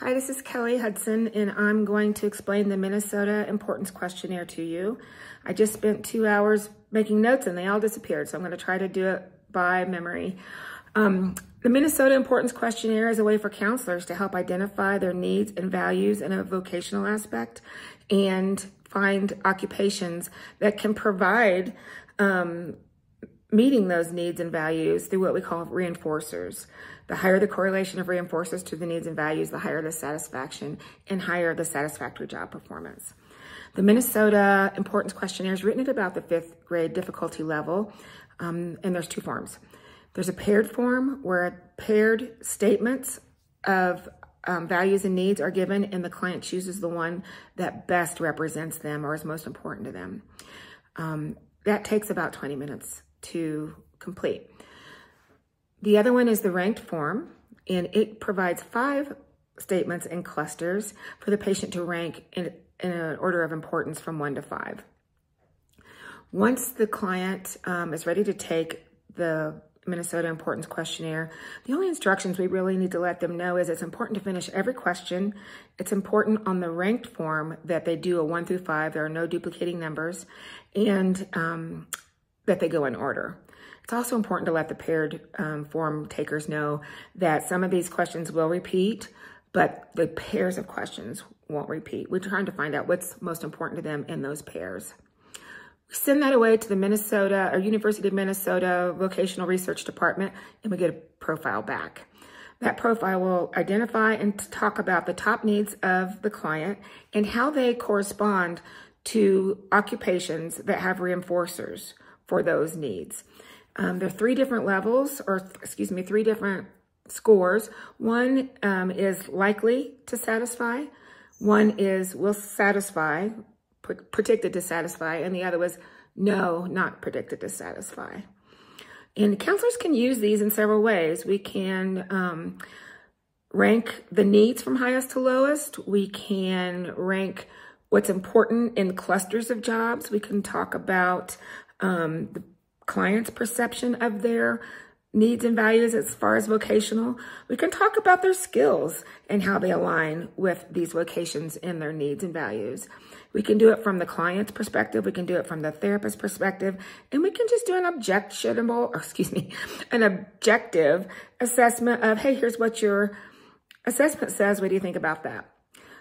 Hi, this is Kelley Hudson, and I'm going to explain the Minnesota Importance Questionnaire to you. I just spent two hours making notes and they all disappeared, so I'm going to try to do it by memory. Um, the Minnesota Importance Questionnaire is a way for counselors to help identify their needs and values in a vocational aspect and find occupations that can provide um, meeting those needs and values through what we call reinforcers. The higher the correlation of reinforcers to the needs and values, the higher the satisfaction and higher the satisfactory job performance. The Minnesota Importance Questionnaire is written at about the fifth grade difficulty level, um, and there's two forms. There's a paired form where paired statements of um, values and needs are given and the client chooses the one that best represents them or is most important to them. Um, that takes about 20 minutes to complete. The other one is the ranked form, and it provides five statements and clusters for the patient to rank in, in an order of importance from one to five. Once the client um, is ready to take the Minnesota Importance Questionnaire, the only instructions we really need to let them know is it's important to finish every question. It's important on the ranked form that they do a one through five. There are no duplicating numbers. And um, that they go in order. It's also important to let the paired um, form takers know that some of these questions will repeat, but the pairs of questions won't repeat. We're trying to find out what's most important to them in those pairs. We send that away to the Minnesota or University of Minnesota Vocational Research Department and we get a profile back. That profile will identify and talk about the top needs of the client and how they correspond to occupations that have reinforcers for those needs. Um, there are three different levels, or excuse me, three different scores. One um, is likely to satisfy. One is will satisfy, predicted to satisfy, and the other was no, not predicted to satisfy. And counselors can use these in several ways. We can um, rank the needs from highest to lowest. We can rank what's important in clusters of jobs. We can talk about um, the client's perception of their needs and values as far as vocational. We can talk about their skills and how they align with these vocations and their needs and values. We can do it from the client's perspective. We can do it from the therapist's perspective. And we can just do an objectionable, excuse me, an objective assessment of, hey, here's what your assessment says. What do you think about that?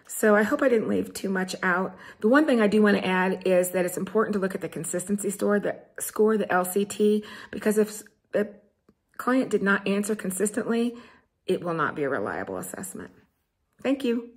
So I hope I didn't leave too much out. The one thing I do want to add is that it's important to look at the consistency score, the score, the LCT, because if the client did not answer consistently, it will not be a reliable assessment. Thank you.